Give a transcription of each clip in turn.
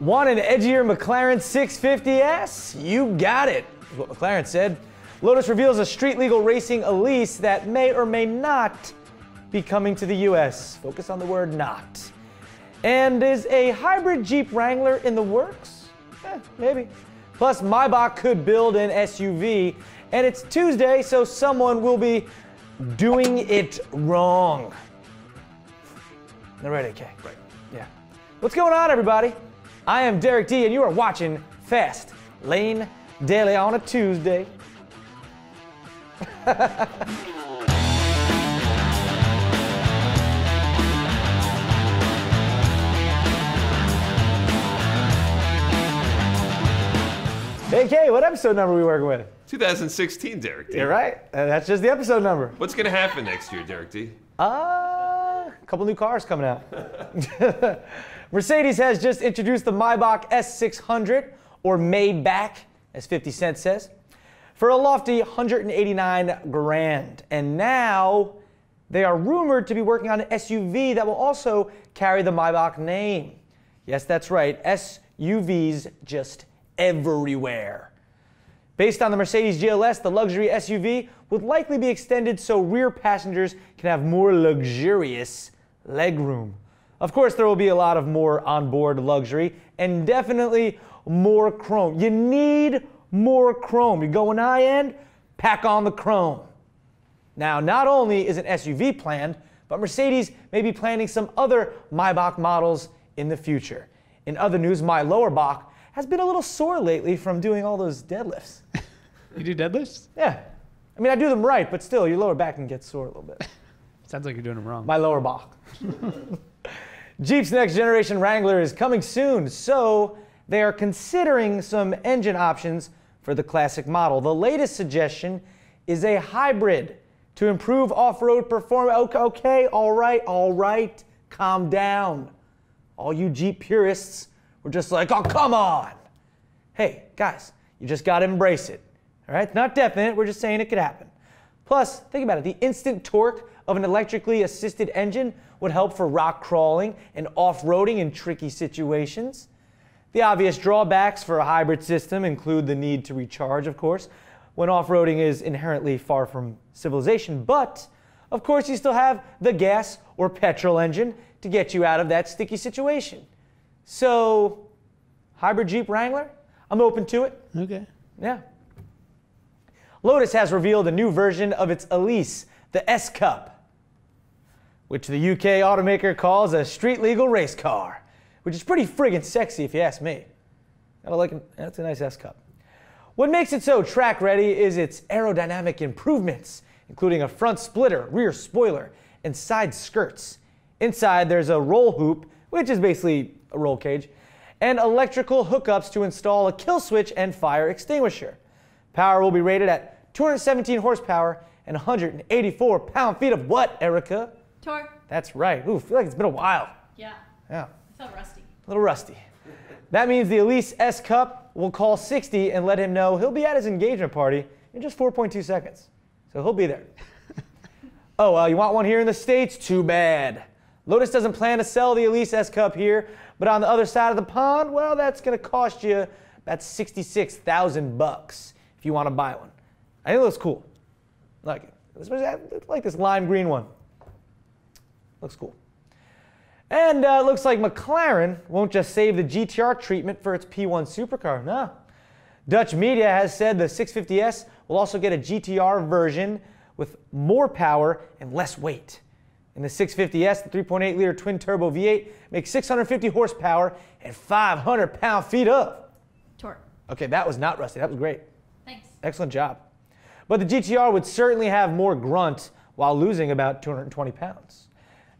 Want an edgier McLaren 650S? You got it, is what McLaren said. Lotus reveals a street legal racing Elise that may or may not be coming to the US. Focus on the word not. And is a hybrid Jeep Wrangler in the works? Eh, maybe. Plus, Maybach could build an SUV, and it's Tuesday, so someone will be doing it wrong. All right, AK. Right. Yeah. What's going on, everybody? I am Derek D, and you are watching Fast Lane Daily on a Tuesday. AK, what episode number are we working with? 2016, Derek D. You're right. Uh, that's just the episode number. What's going to happen next year, Derek D? Uh, a couple new cars coming out. Mercedes has just introduced the Maybach S600, or Maybach, as 50 Cent says, for a lofty 189 grand. And now they are rumored to be working on an SUV that will also carry the Maybach name. Yes, that's right. SUVs just everywhere. Based on the Mercedes GLS, the luxury SUV would likely be extended so rear passengers can have more luxurious legroom. Of course, there will be a lot of more onboard luxury and definitely more chrome. You need more chrome. You're going high end, pack on the chrome. Now, not only is an SUV planned, but Mercedes may be planning some other Maybach models in the future. In other news, my lower Bach has been a little sore lately from doing all those deadlifts. You do deadlifts? Yeah. I mean, I do them right, but still, your lower back can get sore a little bit. Sounds like you're doing them wrong. My lower back. Jeep's next generation Wrangler is coming soon, so they are considering some engine options for the classic model. The latest suggestion is a hybrid to improve off road performance. Okay, okay, all right, all right, calm down. All you Jeep purists were just like, oh, come on. Hey, guys, you just got to embrace it. All right, not definite, we're just saying it could happen. Plus, think about it the instant torque of an electrically assisted engine would help for rock crawling and off roading in tricky situations. The obvious drawbacks for a hybrid system include the need to recharge, of course, when off roading is inherently far from civilization, but of course, you still have the gas or petrol engine to get you out of that sticky situation. So, hybrid Jeep Wrangler, I'm open to it. Okay. Yeah. Lotus has revealed a new version of its Elise, the S Cup, which the UK automaker calls a street legal race car, which is pretty friggin' sexy if you ask me. I like it. That's a nice S Cup. What makes it so track ready is its aerodynamic improvements, including a front splitter, rear spoiler, and side skirts. Inside, there's a roll hoop, which is basically a roll cage, and electrical hookups to install a kill switch and fire extinguisher. Power will be rated at 217 horsepower and 184 pound-feet of what, Erica? Torque. That's right. Ooh, feel like it's been a while. Yeah. Yeah, I felt rusty. a little rusty. That means the Elise S Cup will call 60 and let him know he'll be at his engagement party in just 4.2 seconds. So he'll be there. oh, well, you want one here in the States? Too bad. Lotus doesn't plan to sell the Elise S Cup here, but on the other side of the pond, well, that's going to cost you about 66,000 bucks if you want to buy one. I think it looks cool. I like it. I like this lime green one. Looks cool. And uh, looks like McLaren won't just save the GTR treatment for its P1 supercar. No. Dutch media has said the 650S will also get a GTR version with more power and less weight. In the 650S, the 3.8 liter twin turbo V8 makes 650 horsepower and 500 pound feet of. Torque. Okay, that was not rusty. That was great. Thanks. Excellent job. But the GTR would certainly have more grunt while losing about 220 pounds.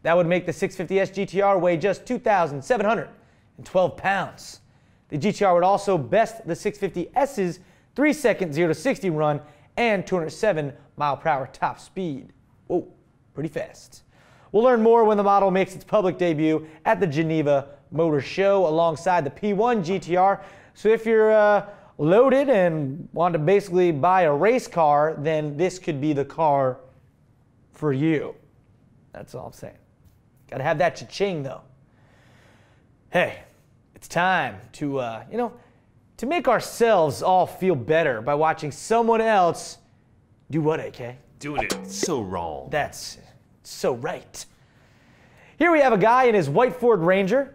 That would make the 650S GTR weigh just 2,712 pounds. The GTR would also best the 650S's 3 second 0 to 60 run and 207 mile per hour top speed. Whoa, pretty fast. We'll learn more when the model makes its public debut at the Geneva Motor Show alongside the P1 GTR. So if you're uh, loaded and want to basically buy a race car, then this could be the car for you. That's all I'm saying. Got to have that cha-ching though. Hey, It's time to, uh, you know, to make ourselves all feel better by watching someone else do what, AK? Doing it so wrong. That's so right. Here we have a guy in his white Ford Ranger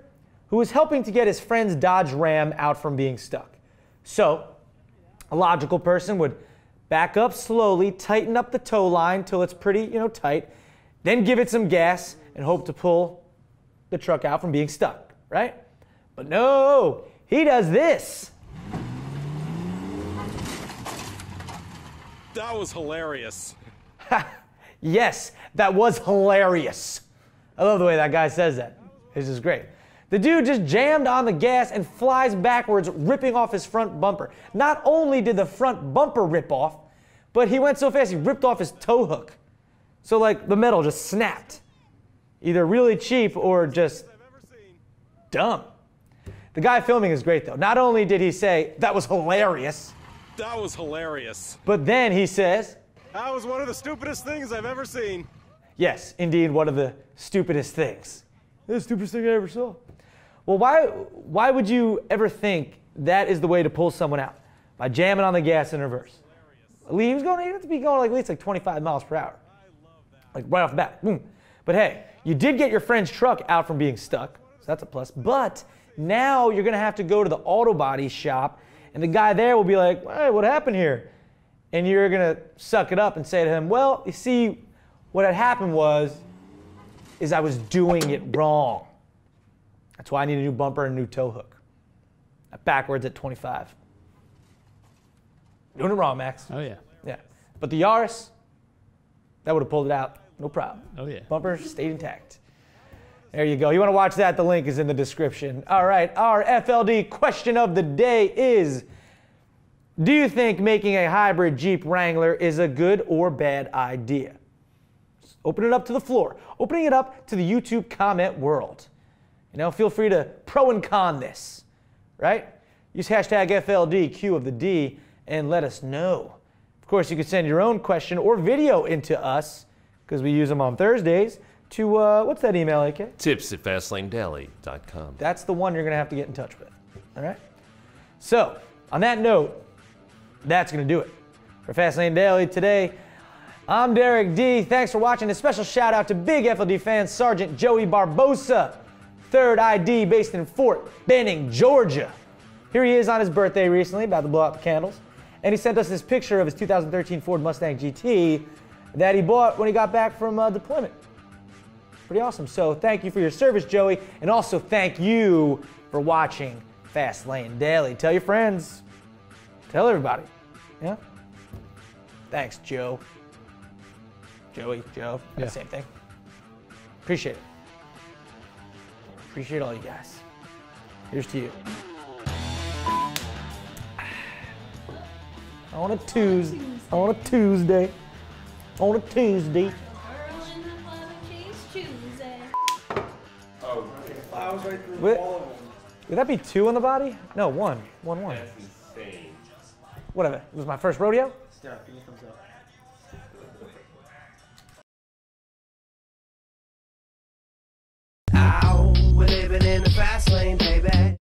who is helping to get his friend's Dodge Ram out from being stuck. So, a logical person would back up slowly, tighten up the tow line till it's pretty, you know, tight, then give it some gas and hope to pull the truck out from being stuck, right? But no, he does this. That was hilarious. Yes, that was hilarious. I love the way that guy says that. This is great. The dude just jammed on the gas and flies backwards, ripping off his front bumper. Not only did the front bumper rip off, but he went so fast he ripped off his tow hook. So, like, the metal just snapped. Either really cheap or just dumb. The guy filming is great, though. Not only did he say, that was hilarious, That was hilarious. but then he says, That was one of the stupidest things I've ever seen. Yes, indeed, one of the stupidest things. The stupidest thing I ever saw. Well, why, why would you ever think that is the way to pull someone out? By jamming on the gas in reverse. He was going, he had to be going like at least like 25 miles per hour. Like right off the bat. Boom. But hey, you did get your friend's truck out from being stuck. So that's a plus. But now you're going to have to go to the auto body shop, and the guy there will be like, hey, what happened here? And you're going to suck it up and say to him, well, you see, what had happened was, is I was doing it wrong. That's why I need a new bumper and a new tow hook. Backwards at 25. Doing it wrong, Max. Oh yeah. Yeah. But the Yaris, that would have pulled it out. No problem. Oh yeah. Bumper stayed intact. There you go. You want to watch that? The link is in the description. All right. Our FLD question of the day is Do you think making a hybrid Jeep Wrangler is a good or bad idea? Open it up to the floor. Opening it up to the YouTube comment world. You know, feel free to pro and con this, right? Use hashtag FLDQ of the D and let us know. Of course, you can send your own question or video into us because we use them on Thursdays to, uh, what's that email, AK? Tips at fastlanedaily.com. That's the one you're going to have to get in touch with. All right? So, on that note, that's going to do it for Fastlane Daily today. I'm Derek D. Thanks for watching. A special shout out to big FLD fan Sergeant Joey Barbosa, third ID based in Fort Benning, Georgia. Here he is on his birthday recently, about to blow out the candles. And he sent us this picture of his 2013 Ford Mustang GT that he bought when he got back from uh, deployment. Pretty awesome. So thank you for your service, Joey, and also thank you for watching Fast Lane Daily. Tell your friends. Tell everybody. Yeah. Thanks, Joe. Joey, Joe, Yeah. same thing. Appreciate it. Appreciate all you guys. Here's to you. On a Tuesday. On a Tuesday. On a Tuesday. Earl in the club, Cheese Tuesday. Would, would that be two on the body? No, one. One, one. insane. Whatever. It was my first rodeo. Ow, whatever